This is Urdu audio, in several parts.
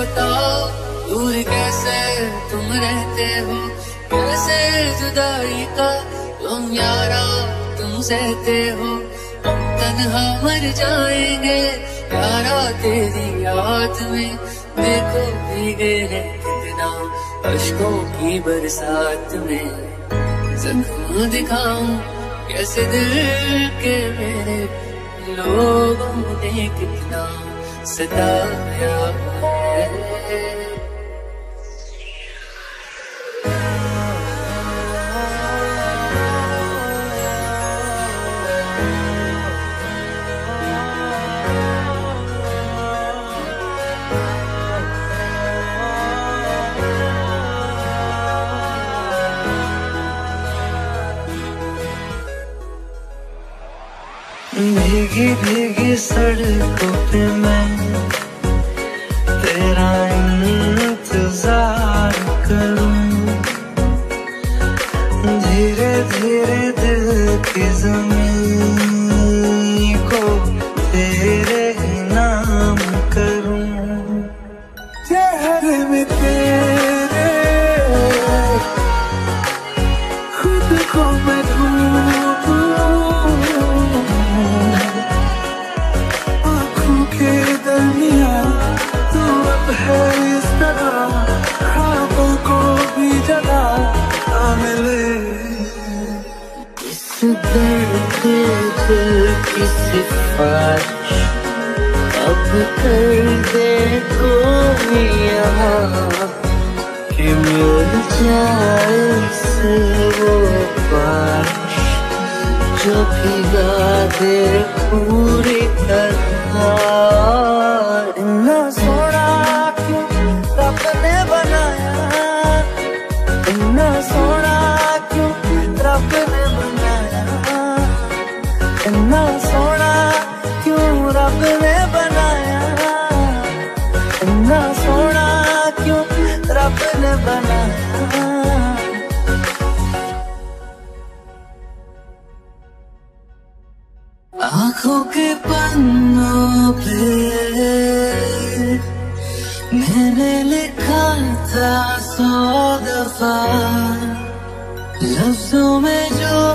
بتاؤ، دور کیسے تم رہتے ہو؟ کیسے جدائی کا تم یارا تم سہتے ہو؟ ہم تنہا مر جائیں گے، یارا تیری یاد میں۔ دیکھو بھیگے ہیں کتنا اشکوں کی برسات میں۔ زخم دکھاؤں کیسے دل کے میرے لوگوں نے کتنا ستایا ہے بھیگی بھیگی سڑکوں پہ میں تیرے دل کی زمین کو تیرے نام کروں۔ چہرے میں تیرے سفارش اب کر دے کوئی یہاں کہ مل جائے سے وہ بارش جو بھگا دے پوری طرح اتنا سونا کیوں رب نے بنایا اتنا سونا کیوں رب نے بنایا آنکھوں کے پنوں پہ میں نے لکھا تھا سو دفعہ لفظوں میں جو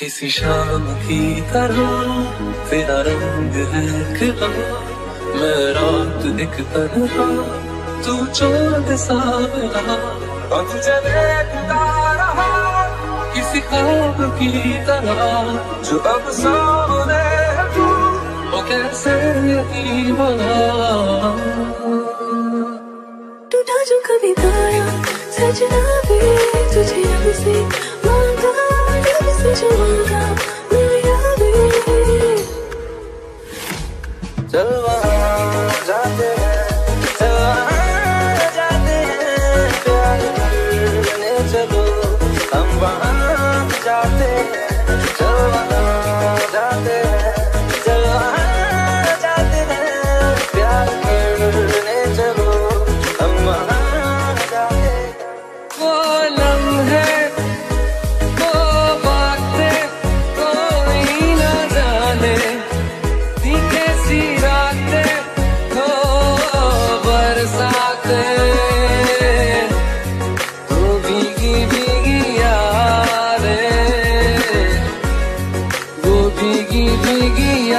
کسی شام کی طرح تیرا رنگ ہے کھلا میں رات ایک تنہا تو چاند سا ملا اور تجھے دیکھتا رہا کسی خواب کی طرح۔ جو اب سامنے ہے تو، وہ کیسے یقین بنا؟ ٹوٹا جو کبھی تارا سجنا بھی تجھے اب سے۔ چلو ہم وہاں جاتے ہیں چلو برساتے تو بھیگی بھیگی یارے وہ بھیگی بھیگی